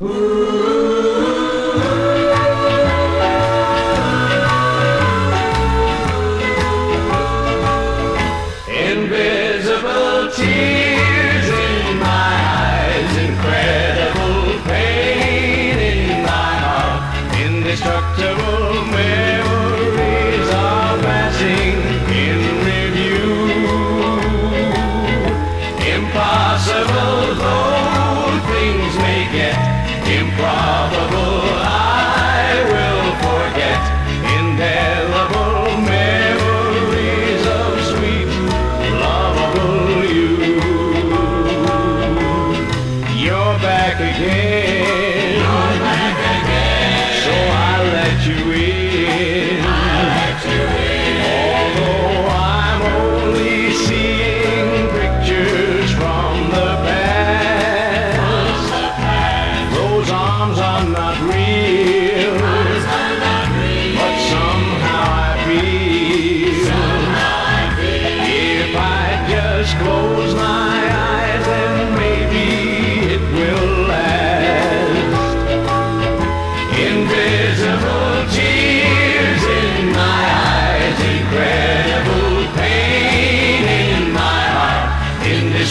Invisible tears in my eyes, incredible pain in my heart, indestructible memories are in review. Impossible. Improbable, I will forget. Indelible memories of sweet, lovable you. You're back again.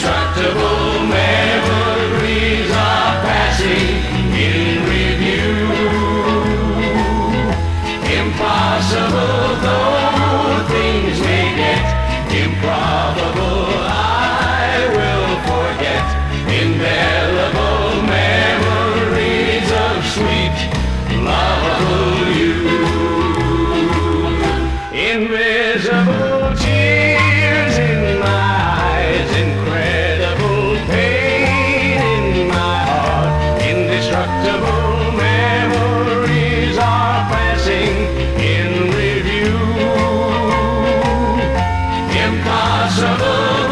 intractable man. shovel.